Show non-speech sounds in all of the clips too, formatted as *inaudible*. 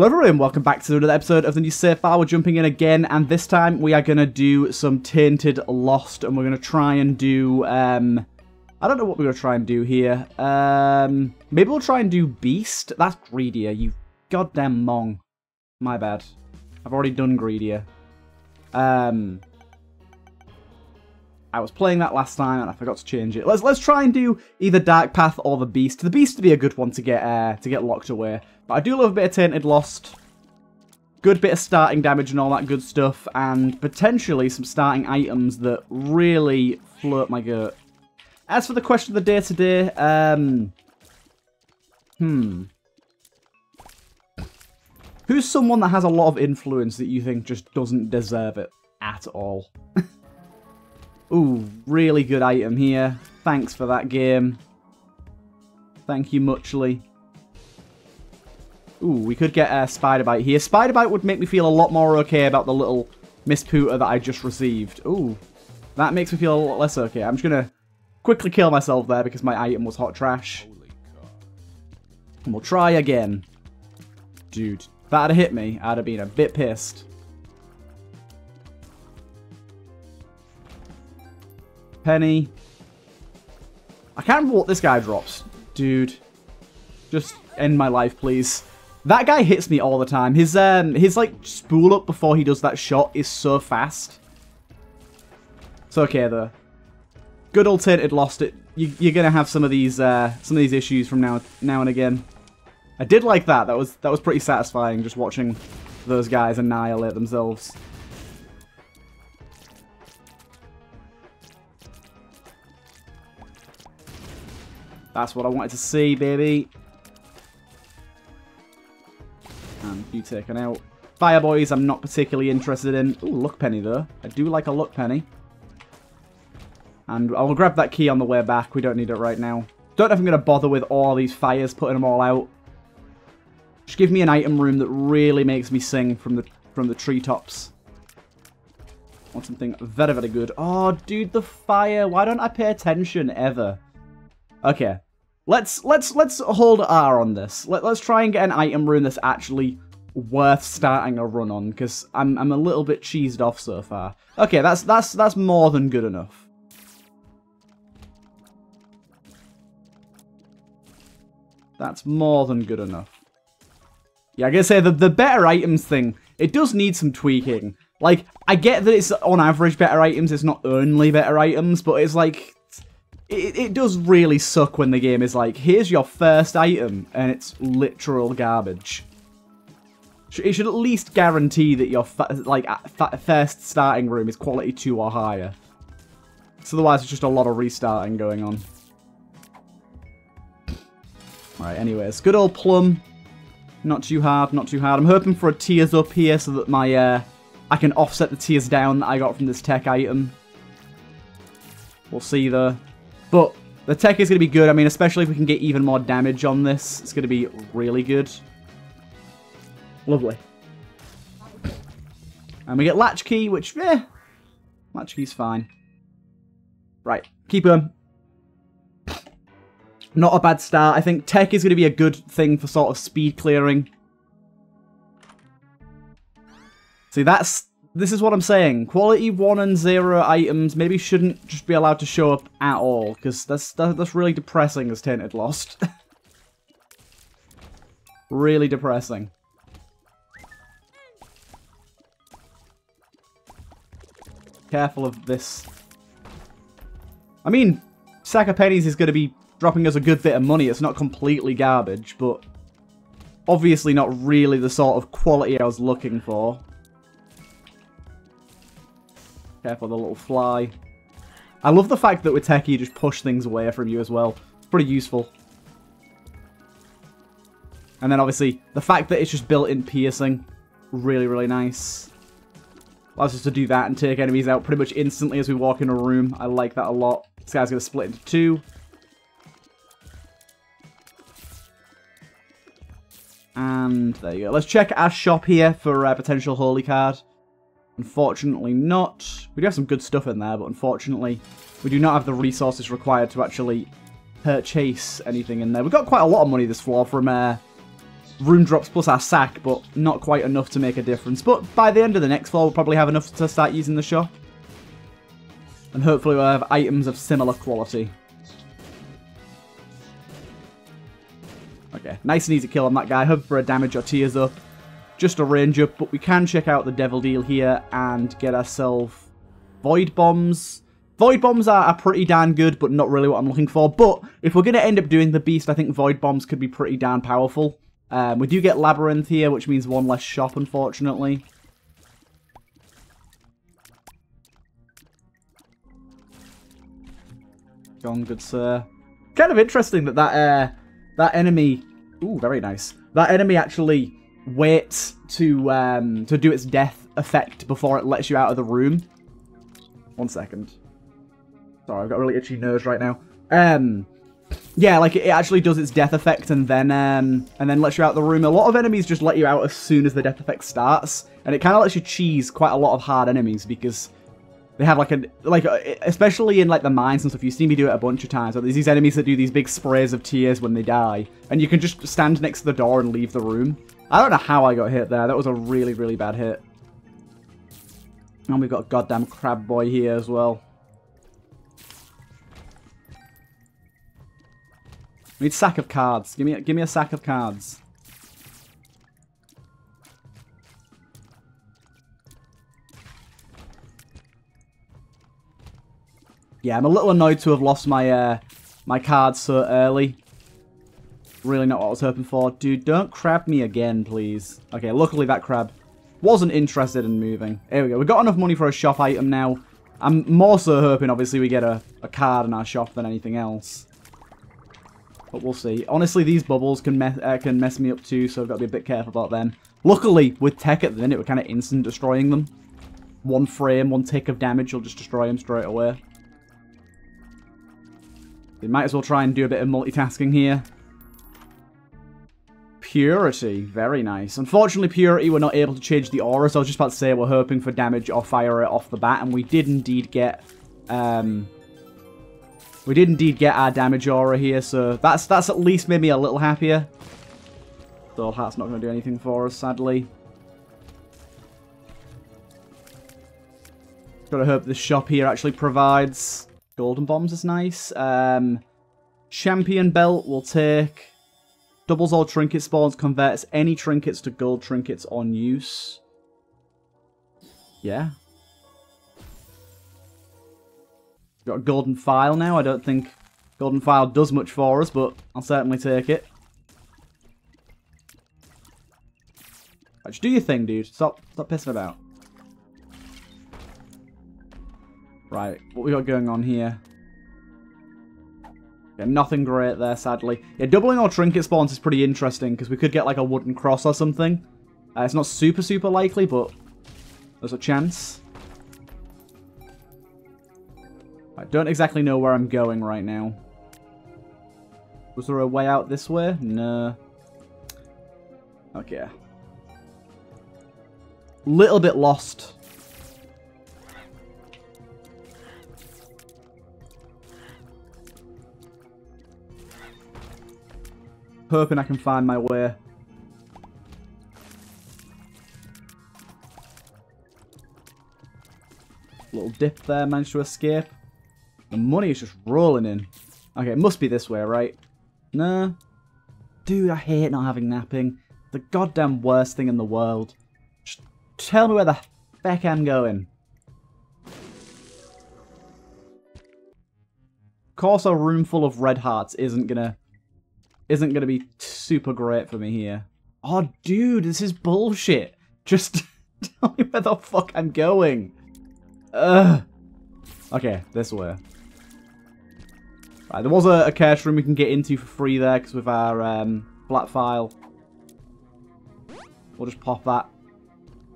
Hello everyone, welcome back to another episode of the new Safe Bar. We're jumping in again, and this time we are going to do some Tainted Lost, and we're going to try and do, um, I don't know what we're going to try and do here. Um, maybe we'll try and do Beast. That's Greedier, you goddamn mong. My bad. I've already done Greedier. Um, I was playing that last time and I forgot to change it. Let's let's try and do either Dark Path or the Beast. The Beast would be a good one to get uh, to get locked away. But I do love a bit of Tainted Lost. Good bit of starting damage and all that good stuff. And potentially some starting items that really flirt my goat. As for the question of the day today, um... Hmm. Who's someone that has a lot of influence that you think just doesn't deserve it at all? *laughs* Ooh, really good item here. Thanks for that game. Thank you muchly. Ooh, we could get a Spider Bite here. Spider Bite would make me feel a lot more okay about the little Miss Pooter that I just received. Ooh, that makes me feel a lot less okay. I'm just going to quickly kill myself there because my item was hot trash. And we'll try again. Dude, if that had hit me, I'd have been a bit pissed. Penny. I can't remember what this guy drops. Dude. Just end my life, please. That guy hits me all the time. His, um, his, like, spool up before he does that shot is so fast. It's okay, though. Good old Tainted lost it. You, you're gonna have some of these, uh, some of these issues from now, now and again. I did like that. That was, that was pretty satisfying, just watching those guys annihilate themselves. That's what I wanted to see, baby. And you taken out. Fire Boys, I'm not particularly interested in. Ooh, Luck Penny, though. I do like a Luck Penny. And I'll grab that key on the way back. We don't need it right now. Don't know if I'm going to bother with all these fires, putting them all out. Just give me an item room that really makes me sing from the from the treetops. Want something very, very good. Oh, dude, the fire. Why don't I pay attention ever? Okay. Let's let's let's hold R on this. Let, let's try and get an item room that's actually worth starting a run on, because I'm I'm a little bit cheesed off so far. Okay, that's that's that's more than good enough. That's more than good enough. Yeah, I gotta say, the, the better items thing, it does need some tweaking. Like, I get that it's on average better items, it's not only better items, but it's like, it, it does really suck when the game is like, here's your first item, and it's literal garbage. It should at least guarantee that your like first starting room is quality 2 or higher. Otherwise it's just a lot of restarting going on. Right, anyways, good old Plum. Not too hard, not too hard. I'm hoping for a tears up here so that my uh, I can offset the tears down that I got from this tech item. We'll see though. But the tech is going to be good. I mean, especially if we can get even more damage on this. It's going to be really good. Lovely. And we get Latchkey, which, eh, Latchkey's fine. Right, keep him. Not a bad start. I think tech is going to be a good thing for sort of speed clearing. See, that's this is what I'm saying. Quality 1 and 0 items maybe shouldn't just be allowed to show up at all, because that's, that's really depressing as Tainted Lost. *laughs* really depressing. Careful of this. I mean, sack of pennies is going to be dropping us a good bit of money. It's not completely garbage, but obviously not really the sort of quality I was looking for. Careful the little fly. I love the fact that with Techie you just push things away from you as well. It's pretty useful. And then obviously, the fact that it's just built-in piercing. Really, really nice. Allows us to do that and take enemies out pretty much instantly as we walk in a room. I like that a lot. This guy's going to split into two. And there you go. Let's check our shop here for a potential holy card. Unfortunately not. We do have some good stuff in there, but unfortunately we do not have the resources required to actually purchase anything in there. We've got quite a lot of money this floor from uh, rune drops plus our sack, but not quite enough to make a difference. But by the end of the next floor, we'll probably have enough to start using the shop. And hopefully we'll have items of similar quality. Okay, nice and easy kill on that guy. Hope for a damage or tears up. Just a range up, but we can check out the devil deal here and get ourselves void bombs. Void bombs are, are, pretty damn good, but not really what I'm looking for. But if we're going to end up doing the beast, I think void bombs could be pretty damn powerful. Um, we do get labyrinth here, which means one less shop, unfortunately. Gone, good sir. Kind of interesting that that uh, that enemy. Ooh, very nice. That enemy actually waits to um, to do its death effect before it lets you out of the room. One second. Sorry, I've got really itchy nose right now. Um, yeah, like it actually does its death effect and then um, and then lets you out of the room. A lot of enemies just let you out as soon as the death effect starts, and it kind of lets you cheese quite a lot of hard enemies because they have like a like uh, especially in like the mines and stuff. You see me do it a bunch of times. there's these enemies that do these big sprays of tears when they die, and you can just stand next to the door and leave the room. I don't know how I got hit there. That was a really really bad hit. And we've got a goddamn crab boy here as well. We need sack of cards. Give me give me a sack of cards. Yeah, I'm a little annoyed to have lost my uh, my cards so early. Really not what I was hoping for. Dude, don't crab me again, please. Okay, luckily that crab wasn't interested in moving. There we go. We've got enough money for a shop item now. I'm more so hoping, obviously, we get a, a card in our shop than anything else. But we'll see. Honestly, these bubbles can, me uh, can mess me up too, so I've got to be a bit careful about them. Luckily, with tech at the minute, we're kind of instant destroying them. One frame, one tick of damage will just destroy them straight away. We might as well try and do a bit of multitasking here. Purity, very nice. Unfortunately, Purity, we're not able to change the aura, so I was just about to say we're hoping for damage or fire off the bat, and we did indeed get um, we did indeed get our damage aura here, so that's that's at least made me a little happier. Soul Heart's not going to do anything for us, sadly. Gotta hope the shop here actually provides. Golden Bombs is nice. Um, Champion Belt will take. Doubles all trinket spawns, converts any trinkets to gold trinkets on use. Yeah, Got a golden file now. I don't think golden file does much for us, but I'll certainly take it. Just do your thing, dude. Stop, stop pissing about. Right, what we got going on here? Nothing great there, sadly. Yeah, doubling our trinket spawns is pretty interesting, because we could get like a wooden cross or something. Uh, it's not super, super likely, but there's a chance. I don't exactly know where I'm going right now. Was there a way out this way? No. Okay. Little bit lost. Hoping I can find my way. Little dip there, managed to escape. The money is just rolling in. Okay, it must be this way, right? Nah. Dude, I hate not having napping. The goddamn worst thing in the world. Just tell me where the heck I'm going. Of course a room full of red hearts isn't gonna isn't gonna be super great for me here. Oh dude, this is bullshit. Just *laughs* tell me where the fuck I'm going. Ugh. Okay, this way. Right, there was a, a cache room we can get into for free there, because with our um, black file. We'll just pop that.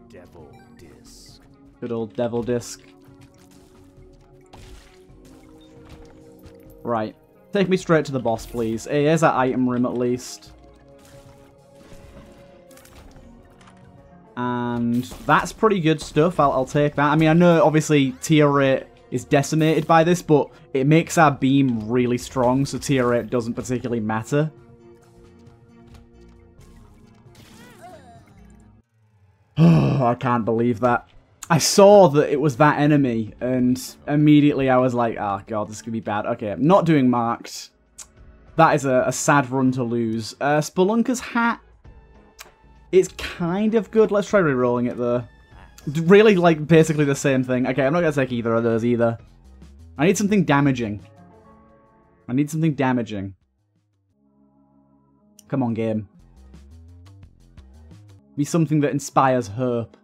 Devil disc. Good old devil disc. Right. Take me straight to the boss, please. It is an item room, at least. And that's pretty good stuff. I'll, I'll take that. I mean, I know, obviously, tier 8 is decimated by this, but it makes our beam really strong, so tier 8 doesn't particularly matter. *sighs* I can't believe that. I saw that it was that enemy, and immediately I was like, oh god, this to be bad. Okay, I'm not doing marked. That is a, a sad run to lose. Uh, Spelunker's hat. It's kind of good. Let's try re-rolling it, though. Really, like, basically the same thing. Okay, I'm not going to take either of those either. I need something damaging. I need something damaging. Come on, game. Be something that inspires hope.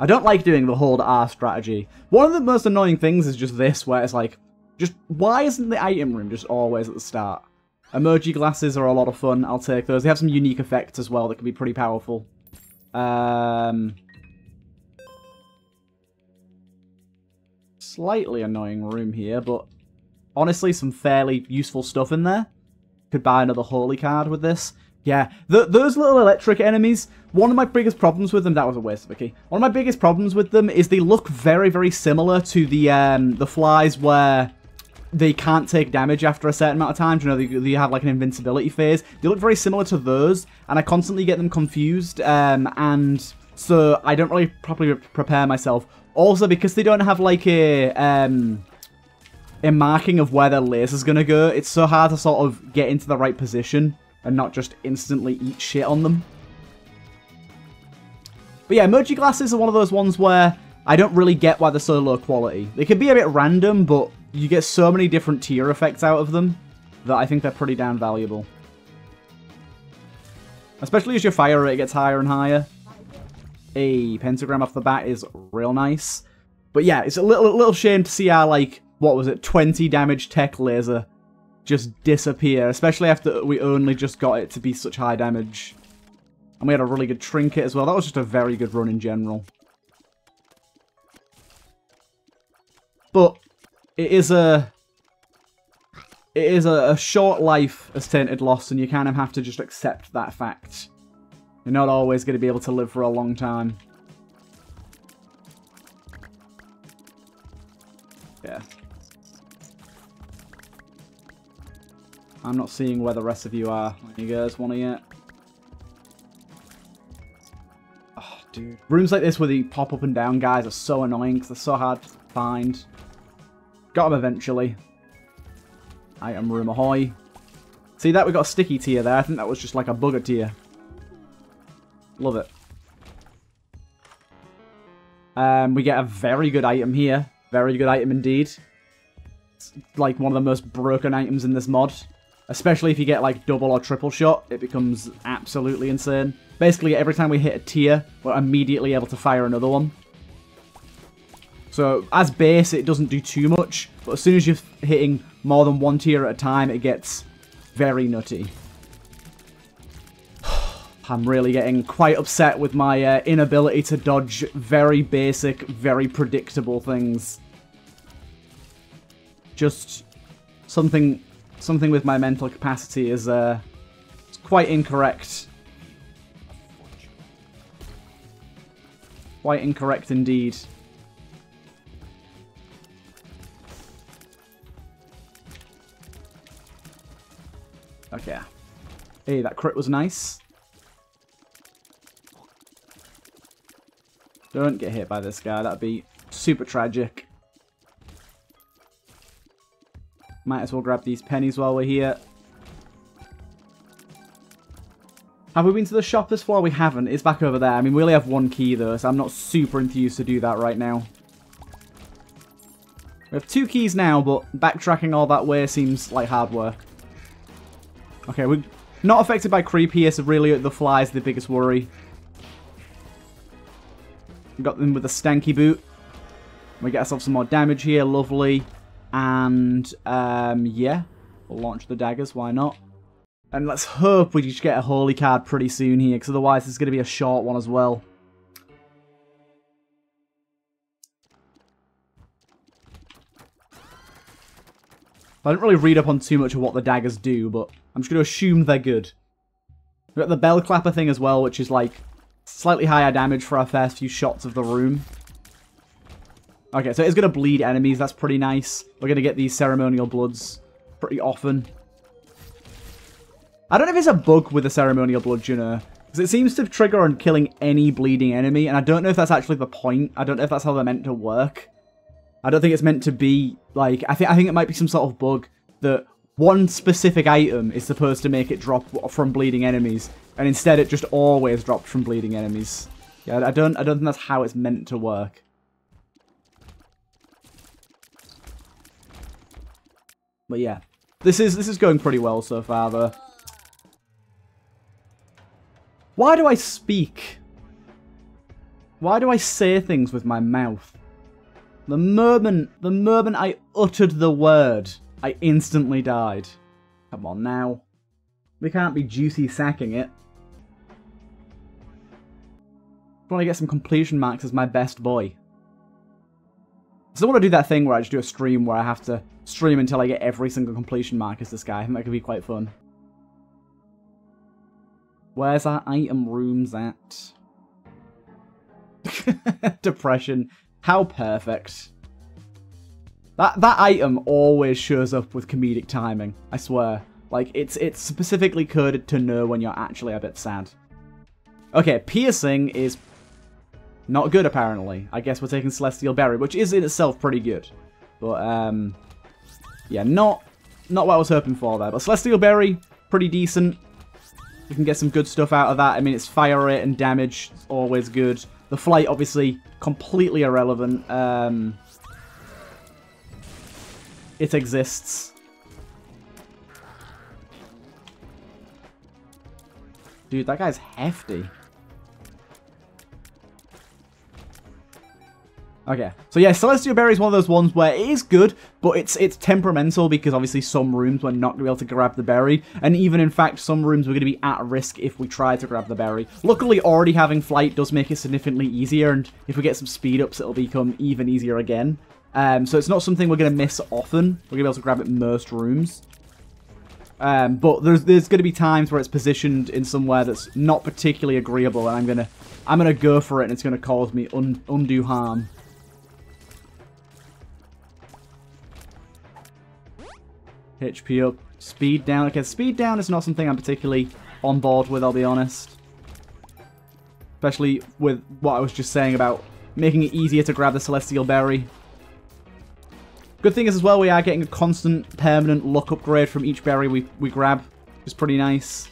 I don't like doing the hold R strategy. One of the most annoying things is just this, where it's like, just why isn't the item room just always at the start? Emoji glasses are a lot of fun. I'll take those. They have some unique effects as well that can be pretty powerful. Um, slightly annoying room here, but honestly, some fairly useful stuff in there. Could buy another holy card with this. Yeah, the, those little electric enemies, one of my biggest problems with them, that was a waste of a key. One of my biggest problems with them is they look very, very similar to the um, the flies where they can't take damage after a certain amount of time. You know, they, they have like an invincibility phase. They look very similar to those, and I constantly get them confused, um, and so I don't really properly prepare myself. Also, because they don't have like a... Um, a marking of where their laser's gonna go, it's so hard to sort of get into the right position and not just instantly eat shit on them. But yeah, emoji glasses are one of those ones where I don't really get why they're so low quality. They can be a bit random, but you get so many different tear effects out of them that I think they're pretty damn valuable. Especially as your fire rate gets higher and higher. A pentagram off the bat is real nice. But yeah, it's a little, little shame to see our, like, what was it, 20 damage tech laser just disappear, especially after we only just got it to be such high damage. And we had a really good trinket as well. That was just a very good run in general. But it is a it is a, a short life as Tainted Lost, and you kind of have to just accept that fact. You're not always going to be able to live for a long time. I'm not seeing where the rest of you are. You guys want to yet? Oh, dude. Rooms like this where they pop up and down guys are so annoying because they're so hard to find. Got them eventually. Item room ahoy. See that? We got a sticky tear there. I think that was just like a bugger tear. Love it. Um, we get a very good item here. Very good item indeed. It's like one of the most broken items in this mod. Especially if you get like double or triple shot, it becomes absolutely insane. Basically, every time we hit a tear, we're immediately able to fire another one. So, as base, it doesn't do too much, but as soon as you're hitting more than one tear at a time, it gets very nutty. *sighs* I'm really getting quite upset with my uh, inability to dodge very basic, very predictable things. Just something something with my mental capacity is uh, quite incorrect. Quite incorrect indeed. Okay. Hey, that crit was nice. Don't get hit by this guy, that'd be super tragic. Might as well grab these pennies while we're here. Have we been to the shop this floor? We haven't. It's back over there. I mean, we only have one key, though, so I'm not super enthused to do that right now. We have two keys now, but backtracking all that way seems like hard work. Okay, we're not affected by creep here, so really the fly is the biggest worry. Got them with a stanky boot. We get ourselves some more damage here. Lovely. And, um, yeah, we'll launch the daggers, why not? And let's hope we just get a holy card pretty soon here, because otherwise it's going to be a short one as well. I didn't really read up on too much of what the daggers do, but I'm just going to assume they're good. We've got the bell clapper thing as well, which is like slightly higher damage for our first few shots of the room. Okay, so it's going to bleed enemies. That's pretty nice. We're going to get these ceremonial bloods pretty often. I don't know if it's a bug with the ceremonial blood, you know. Because it seems to trigger on killing any bleeding enemy, and I don't know if that's actually the point. I don't know if that's how they're meant to work. I don't think it's meant to be, like, I think I think it might be some sort of bug that one specific item is supposed to make it drop from bleeding enemies, and instead it just always drops from bleeding enemies. Yeah, I don't I don't think that's how it's meant to work. But yeah, this is this is going pretty well so far though. Why do I speak? Why do I say things with my mouth? The moment, the moment I uttered the word, I instantly died. Come on now. We can't be juicy sacking it. I want to get some completion marks as my best boy. So I want to do that thing where I just do a stream where I have to stream until I get every single completion mark as this guy. I think that could be quite fun. Where's our item rooms at? *laughs* Depression. How perfect. That that item always shows up with comedic timing, I swear. Like, it's it's specifically coded to know when you're actually a bit sad. Okay, piercing is not good, apparently. I guess we're taking Celestial Berry, which is in itself pretty good. But, um... Yeah, not, not what I was hoping for there. But Celestial Berry, pretty decent. We can get some good stuff out of that. I mean, it's fire rate and damage. It's always good. The flight, obviously, completely irrelevant. Um, it exists. Dude, that guy's hefty. Okay, so yeah, Celestial Berry is one of those ones where it is good, but it's it's temperamental because obviously some rooms we're not going to be able to grab the berry, and even in fact some rooms we're going to be at risk if we try to grab the berry. Luckily, already having flight does make it significantly easier, and if we get some speed ups, it'll become even easier again. Um, so it's not something we're going to miss often. We're going to be able to grab it most rooms. Um, but there's there's going to be times where it's positioned in somewhere that's not particularly agreeable, and I'm gonna I'm gonna go for it, and it's going to cause me un undue harm. HP up, speed down. Okay, speed down is not something I'm particularly on board with, I'll be honest. Especially with what I was just saying about making it easier to grab the Celestial Berry. Good thing is as well, we are getting a constant, permanent luck upgrade from each berry we, we grab, is pretty nice.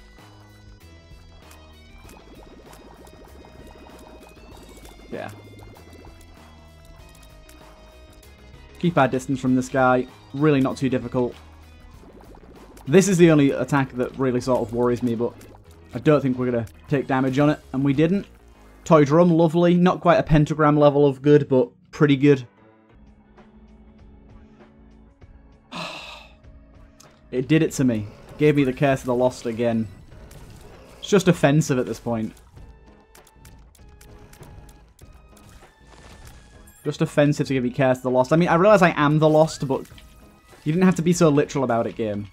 Yeah. Keep our distance from this guy. Really not too difficult. This is the only attack that really sort of worries me, but I don't think we're going to take damage on it, and we didn't. Toy Drum, lovely. Not quite a pentagram level of good, but pretty good. *sighs* it did it to me. Gave me the Curse of the Lost again. It's just offensive at this point. Just offensive to give you Curse of the Lost. I mean, I realize I am the Lost, but you didn't have to be so literal about it, game.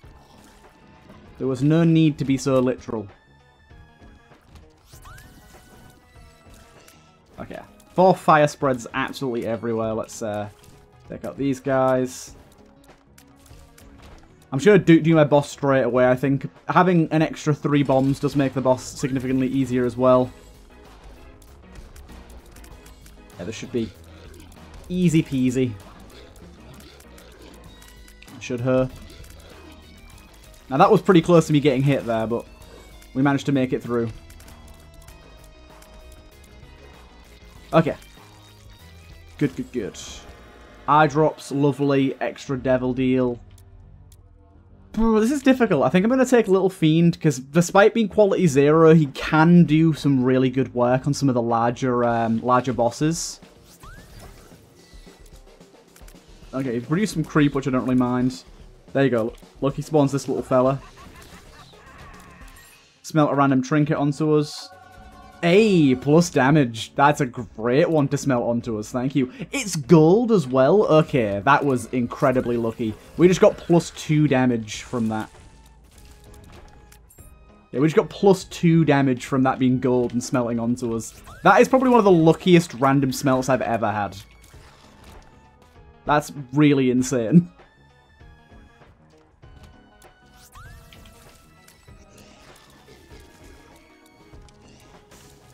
There was no need to be so literal. Okay. Four fire spreads absolutely everywhere. Let's uh, take out these guys. I'm sure do, do my boss straight away, I think. Having an extra three bombs does make the boss significantly easier as well. Yeah, this should be easy peasy. Should hurt. Now that was pretty close to me getting hit there, but we managed to make it through. Okay. Good, good, good. Eye drops, lovely. Extra devil deal. this is difficult. I think I'm going to take Little Fiend, because despite being quality zero, he can do some really good work on some of the larger um, larger bosses. Okay, produce some creep, which I don't really mind. There you go. Look, he spawns this little fella. Smelt a random trinket onto us. A plus damage. That's a great one to smelt onto us. Thank you. It's gold as well. Okay, that was incredibly lucky. We just got plus two damage from that. Yeah, we just got plus two damage from that being gold and smelting onto us. That is probably one of the luckiest random smelts I've ever had. That's really insane.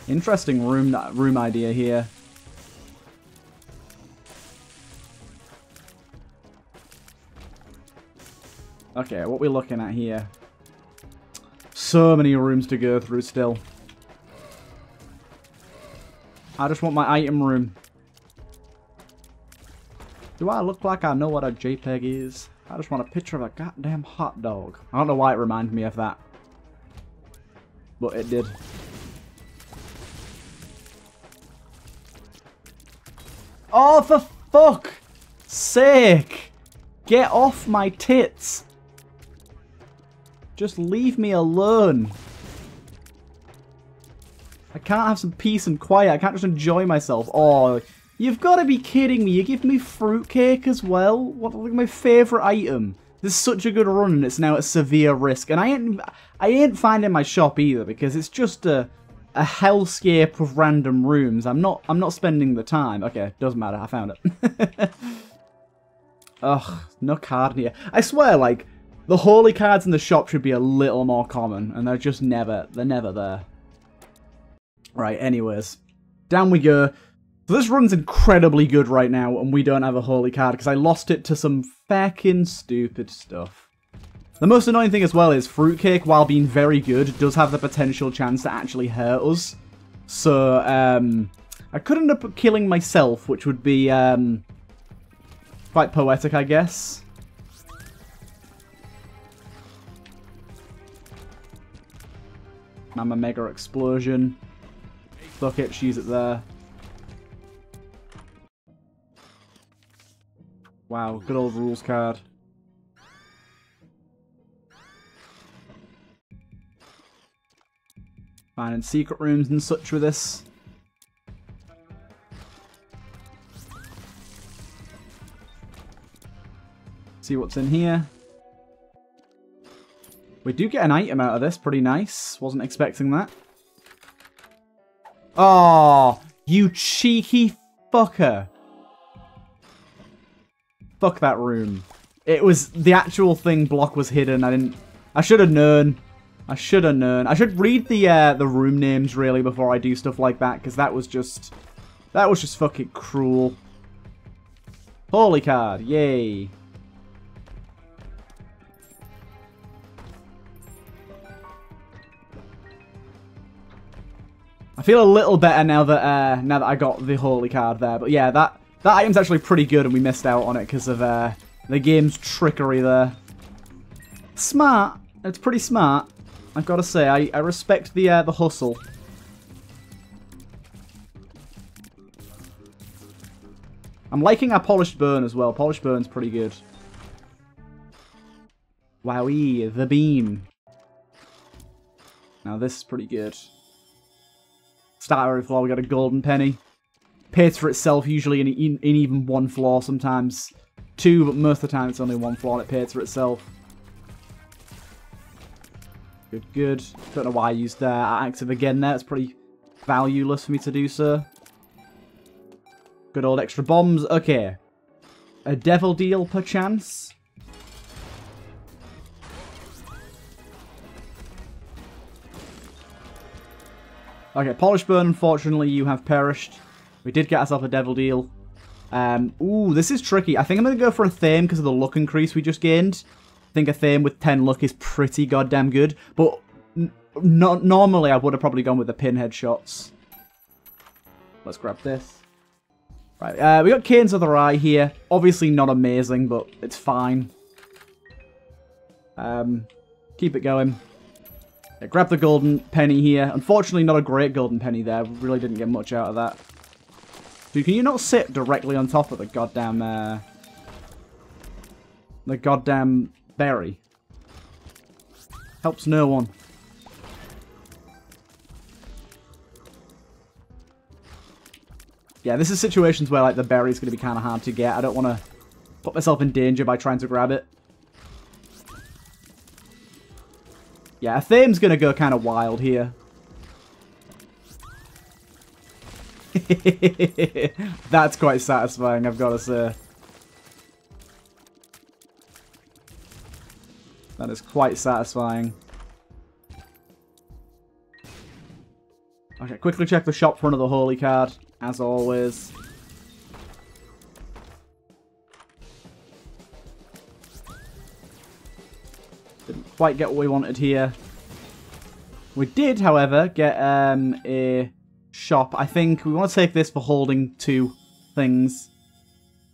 Interesting room room idea here. Okay, what we're looking at here? So many rooms to go through still. I just want my item room. Do I look like I know what a JPEG is? I just want a picture of a goddamn hot dog. I don't know why it reminded me of that. But it did. Oh, for fuck sake! Get off my tits! Just leave me alone. I can't have some peace and quiet. I can't just enjoy myself. Oh, you've got to be kidding me. You give me fruitcake as well? What, like my favourite item. This is such a good run and it's now at severe risk. And I ain't, I ain't finding my shop either because it's just a, a hellscape of random rooms. I'm not, I'm not spending the time. Okay, doesn't matter. I found it. *laughs* Ugh, no card here. I swear, like, the holy cards in the shop should be a little more common and they're just never, they're never there. Right, anyways. Down we go. So this run's incredibly good right now, and we don't have a holy card, because I lost it to some fucking stupid stuff. The most annoying thing as well is Fruitcake, while being very good, does have the potential chance to actually hurt us. So, um, I could end up killing myself, which would be, um, quite poetic, I guess. I'm a Mega Explosion. Fuck it, she's it there. Wow, good old rules card. Finding secret rooms and such with this. See what's in here. We do get an item out of this, pretty nice. Wasn't expecting that. Oh, you cheeky fucker. Fuck that room. It was, the actual thing block was hidden. I didn't, I should have known. I should have known. I should read the, uh, the room names, really, before I do stuff like that, because that was just, that was just fucking cruel. Holy card, yay. I feel a little better now that uh, now that I got the holy card there. But yeah, that that item's actually pretty good, and we missed out on it because of uh, the game's trickery there. Smart. It's pretty smart. I've got to say, I, I respect the uh, the hustle. I'm liking our polished burn as well. Polished burn's pretty good. Wowee, the beam. Now this is pretty good. Starter floor, we got a golden penny. Pays for itself usually in, in, in, even one floor, sometimes two, but most of the time it's only one floor and it pays for itself. Good, good. Don't know why I used uh, active again there. It's pretty valueless for me to do so. Good old extra bombs. Okay. A devil deal, perchance? Okay, Polish Burn, unfortunately, you have perished. We did get ourselves a Devil Deal. Um, ooh, this is tricky. I think I'm going to go for Athame because of the luck increase we just gained. Think Athame with 10 luck is pretty goddamn good. But not normally I would have probably gone with the pinhead shots. Let's grab this. Right, uh, we got Cain's Other Eye here. Obviously not amazing, but it's fine. Um, keep it going. Yeah, grab the golden penny here. Unfortunately, not a great golden penny there. Really didn't get much out of that. Dude, can you not sit directly on top of the goddamn, uh, the goddamn berry? Helps no one. Yeah, this is situations where, like, the berry's going to be kind of hard to get. I don't want to put myself in danger by trying to grab it. Yeah, Thame's gonna go kind of wild here. *laughs* That's quite satisfying, I've got to say. That is quite satisfying. Okay, quickly check the shop for another holy card, as always. Didn't quite get what we wanted here. We did, however, get um, a shop. I think we want to take this for holding two things.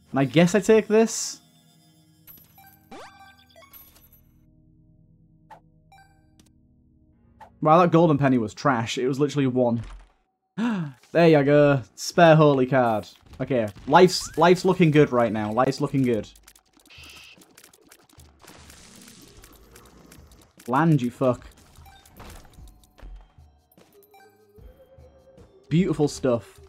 And I guess I take this. Wow, that golden penny was trash. It was literally one. *gasps* there you go. Spare holy card. Okay, life's life's looking good right now. Life's looking good. Land, you fuck. Beautiful stuff.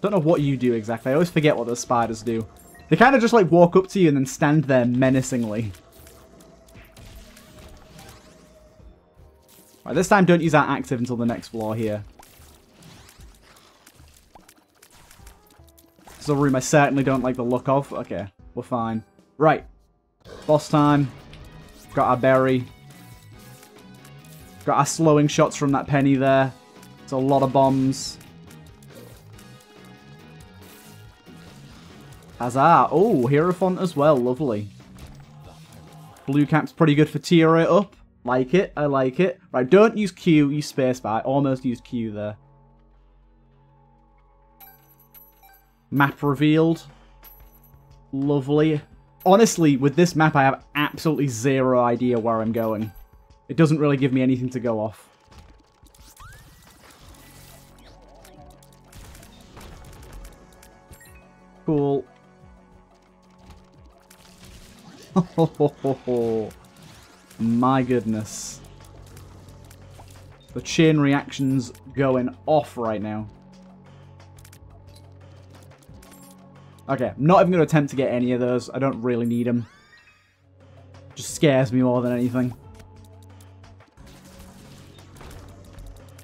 Don't know what you do exactly. I always forget what the spiders do. They kind of just like walk up to you and then stand there menacingly. Right, this time don't use that active until the next floor here. This is a room I certainly don't like the look of. Okay, we're fine. Right. Boss time. Got our berry. Got our slowing shots from that penny there. It's a lot of bombs. Huzzah. Oh, Hierophant as well. Lovely. Blue cap's pretty good for tier it up. Like it. I like it. Right, don't use Q. Use spacebar. I almost used Q there. Map revealed. Lovely. Honestly, with this map, I have absolutely zero idea where I'm going. It doesn't really give me anything to go off. Cool. *laughs* My goodness. The chain reaction's going off right now. Okay, I'm not even going to attempt to get any of those. I don't really need them. Just scares me more than anything.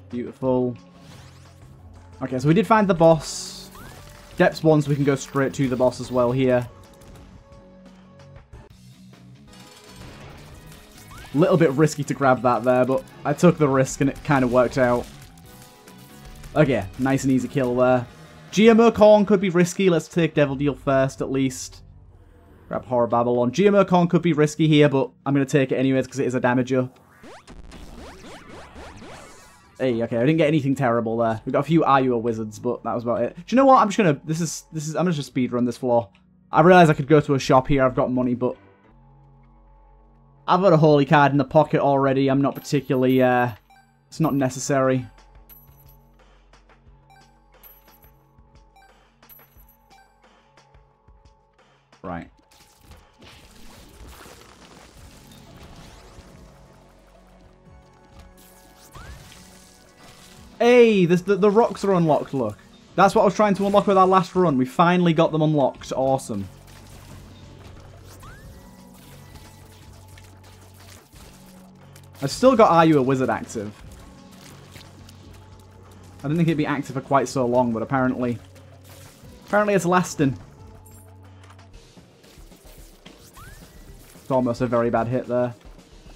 Beautiful. Okay, so we did find the boss. Depths 1, so we can go straight to the boss as well here. Little bit risky to grab that there, but I took the risk and it kind of worked out. Okay, nice and easy kill there. GMO Corn could be risky. Let's take Devil Deal first, at least. Grab Whore of Babylon. GMO Corn could be risky here, but I'm going to take it anyways because it is a damage up. Hey, okay, I didn't get anything terrible there. We got a few Ayua wizards, but that was about it. Do you know what? I'm just gonna. This is this is. I'm gonna just speedrun this floor. I realize I could go to a shop here. I've got money, but I've got a holy card in the pocket already. I'm not particularly. Uh, it's not necessary. Right. Hey, this, the, the rocks are unlocked, look. That's what I was trying to unlock with our last run. We finally got them unlocked. Awesome. I've still got Are You a Wizard active. I didn't think it'd be active for quite so long, but apparently... Apparently it's lasting. It's almost a very bad hit there.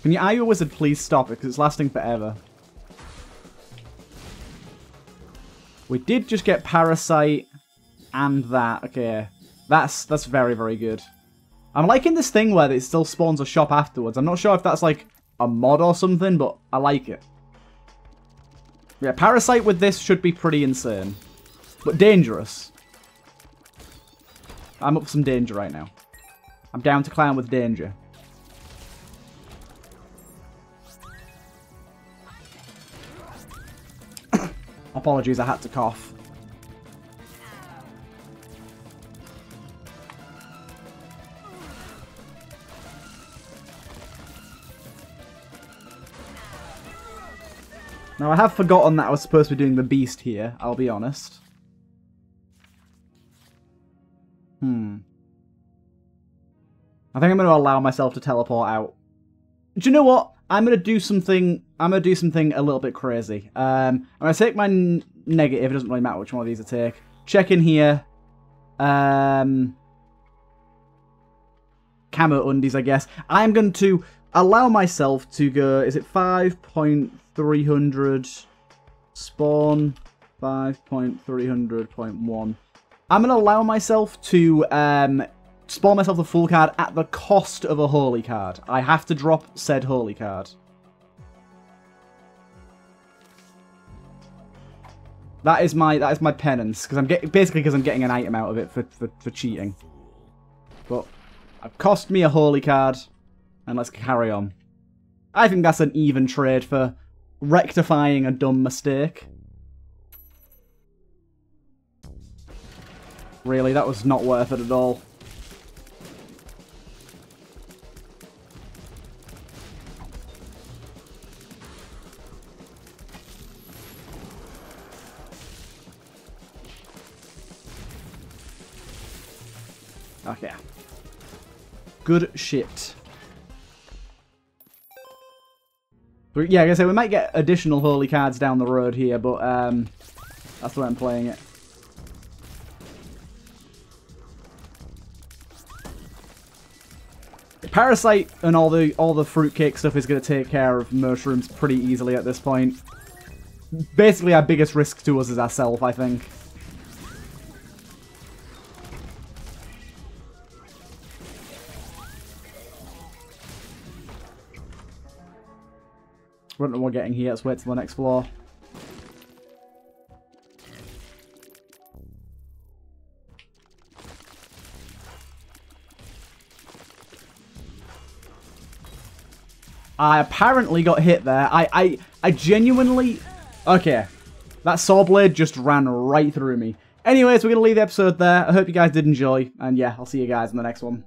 Can you Are You a Wizard please stop it, because it's lasting forever. We did just get Parasite and that. Okay. That's that's very, very good. I'm liking this thing where it still spawns a shop afterwards. I'm not sure if that's like a mod or something, but I like it. Yeah, Parasite with this should be pretty insane. But dangerous. I'm up for some danger right now. I'm down to clown with danger. *coughs* Apologies, I had to cough. Now, I have forgotten that I was supposed to be doing the beast here, I'll be honest. Hmm. I think I'm going to allow myself to teleport out. Do you know what? I'm going to do something I'm going to do something a little bit crazy. Um, I'm going to take my negative. It doesn't really matter which one of these I take. Check in here. Um, camo undies, I guess. I'm going to... allow myself to go, is it 5.300 spawn 5.300.1. I'm going to allow myself to um, spawn myself a full card at the cost of a holy card. I have to drop said holy card. That is my that is my penance because I'm getting basically because I'm getting an item out of it for, for for cheating. But it cost me a holy card, and let's carry on. I think that's an even trade for rectifying a dumb mistake. Really, that was not worth it at all. Okay. Good shit. But yeah, like I say, we might get additional holy cards down the road here, but um, that's the way I'm playing it. Parasite and all the all the fruitcake stuff is going to take care of mushrooms pretty easily at this point. Basically, our biggest risk to us is ourselves, I think. Don't know what we're getting here. Let's wait till the next floor. I apparently got hit there. I, I, I genuinely... Okay. That saw blade just ran right through me. Anyways, we're going to leave the episode there. I hope you guys did enjoy. And yeah, I'll see you guys in the next one.